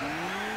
Wow.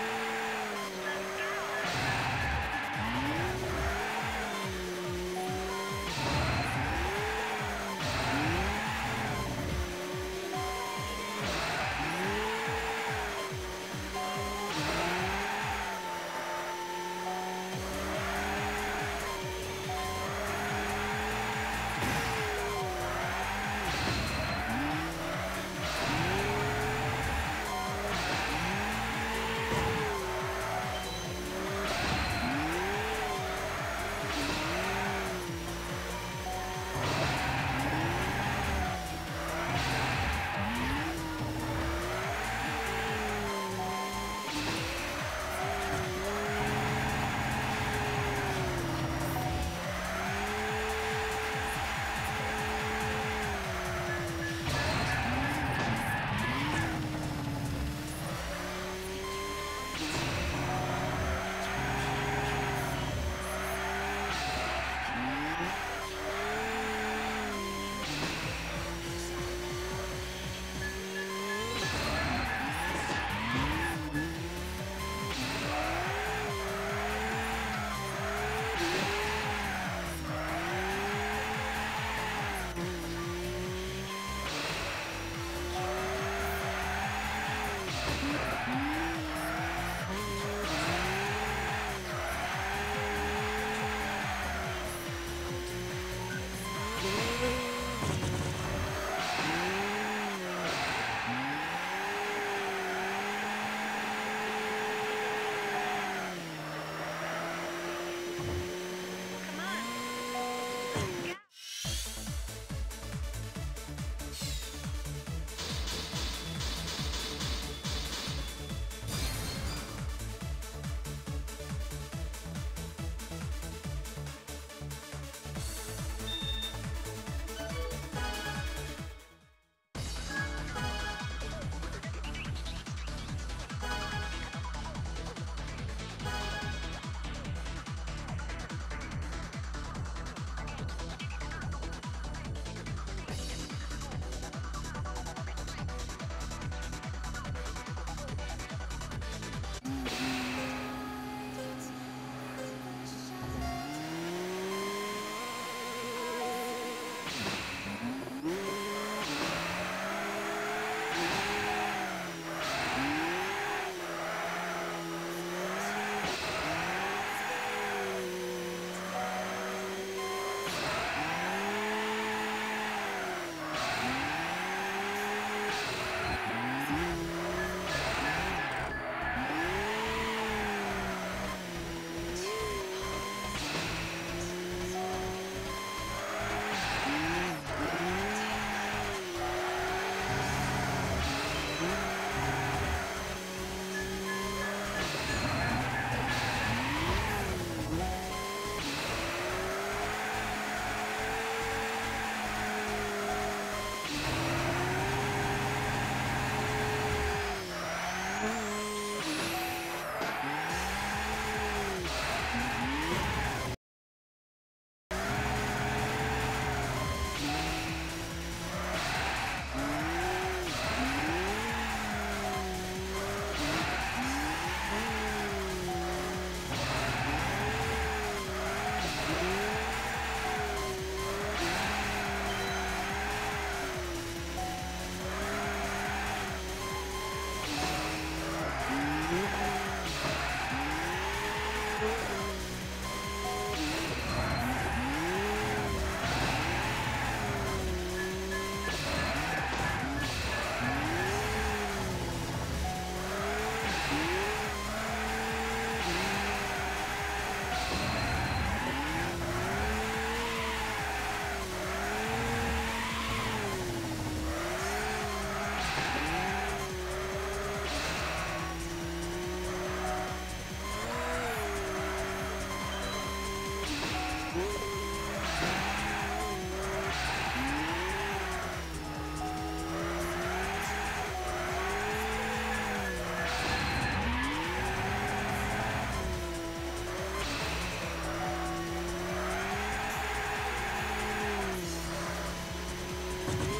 Yeah.